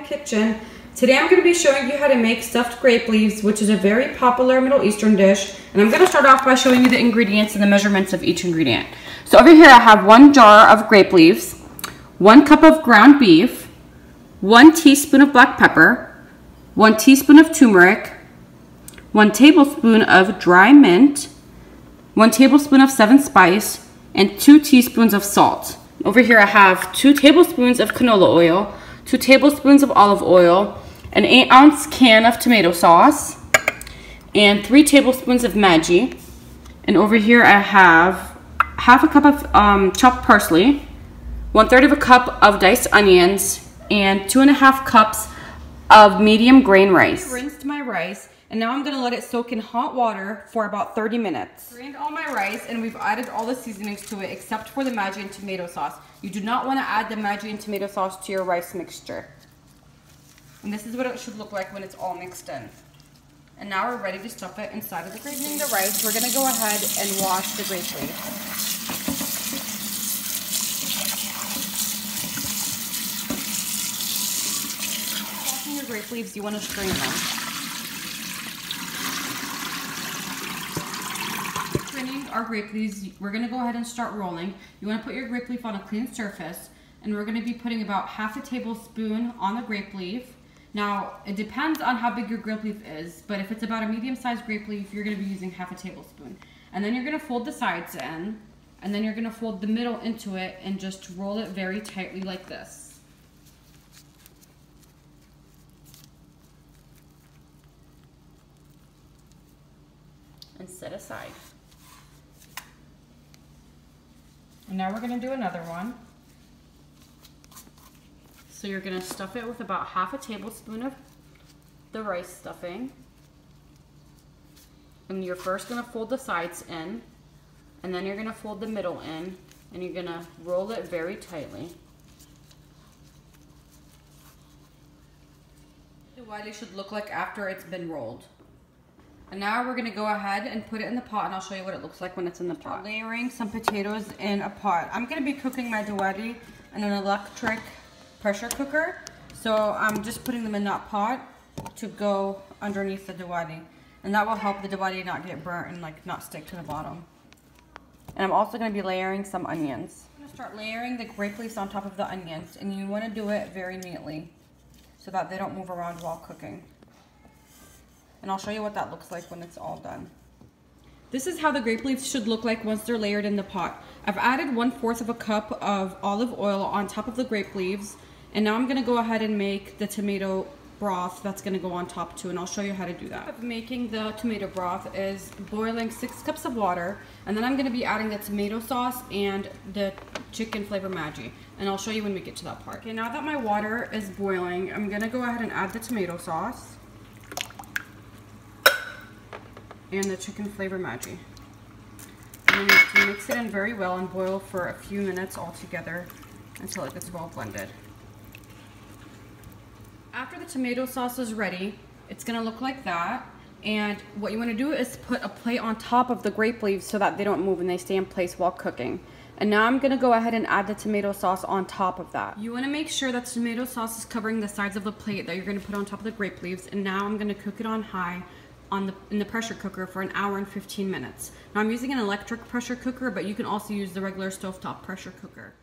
the kitchen. Today I'm going to be showing you how to make stuffed grape leaves, which is a very popular Middle Eastern dish. And I'm going to start off by showing you the ingredients and the measurements of each ingredient. So over here I have one jar of grape leaves, one cup of ground beef, one teaspoon of black pepper, one teaspoon of turmeric, one tablespoon of dry mint, one tablespoon of seven spice, and two teaspoons of salt. Over here I have two tablespoons of canola oil, two tablespoons of olive oil, an eight ounce can of tomato sauce, and three tablespoons of Maggi. And over here I have half a cup of um, chopped parsley, one third of a cup of diced onions, and two and a half cups of medium grain rice. I rinsed my rice and now I'm gonna let it soak in hot water for about 30 minutes. Drained all my rice and we've added all the seasonings to it except for the Maggi and tomato sauce. You do not wanna add the Maggi and tomato sauce to your rice mixture. And this is what it should look like when it's all mixed in. And now we're ready to stuff it inside of the grape leaf. the rice, we're gonna go ahead and wash the grape leaf. Washing your grape leaves, you wanna strain them. Our grape leaves, we're gonna go ahead and start rolling. You wanna put your grape leaf on a clean surface and we're gonna be putting about half a tablespoon on the grape leaf. Now, it depends on how big your grape leaf is, but if it's about a medium-sized grape leaf, you're gonna be using half a tablespoon. And then you're gonna fold the sides in, and then you're gonna fold the middle into it and just roll it very tightly like this. And set aside. And now we're gonna do another one. So you're gonna stuff it with about half a tablespoon of the rice stuffing. And you're first gonna fold the sides in, and then you're gonna fold the middle in, and you're gonna roll it very tightly. What it should look like after it's been rolled. And now we're gonna go ahead and put it in the pot and I'll show you what it looks like when it's in the pot. Layering some potatoes in a pot. I'm gonna be cooking my dawali in an electric pressure cooker. So I'm just putting them in that pot to go underneath the dawali. And that will help the dawali not get burnt and like not stick to the bottom. And I'm also gonna be layering some onions. I'm gonna start layering the grape leaves on top of the onions and you wanna do it very neatly so that they don't move around while cooking. And I'll show you what that looks like when it's all done. This is how the grape leaves should look like once they're layered in the pot. I've added one fourth of a cup of olive oil on top of the grape leaves. And now I'm gonna go ahead and make the tomato broth that's gonna go on top too, and I'll show you how to do that. Making the tomato broth is boiling six cups of water, and then I'm gonna be adding the tomato sauce and the chicken flavor Maggi, and I'll show you when we get to that part. Okay, now that my water is boiling, I'm gonna go ahead and add the tomato sauce and the chicken flavor Maggi. And you mix it in very well and boil for a few minutes all together until it gets well blended. After the tomato sauce is ready, it's gonna look like that. And what you wanna do is put a plate on top of the grape leaves so that they don't move and they stay in place while cooking. And now I'm gonna go ahead and add the tomato sauce on top of that. You wanna make sure that tomato sauce is covering the sides of the plate that you're gonna put on top of the grape leaves. And now I'm gonna cook it on high on the, in the pressure cooker for an hour and 15 minutes. Now I'm using an electric pressure cooker, but you can also use the regular stovetop pressure cooker.